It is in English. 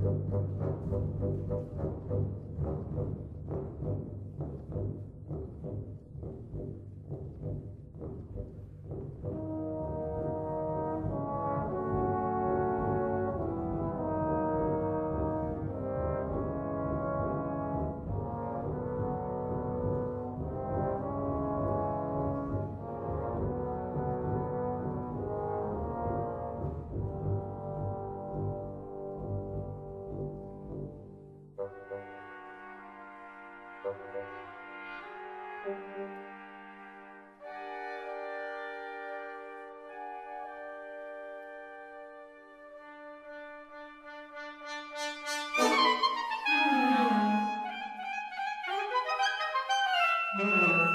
Thank you. Go.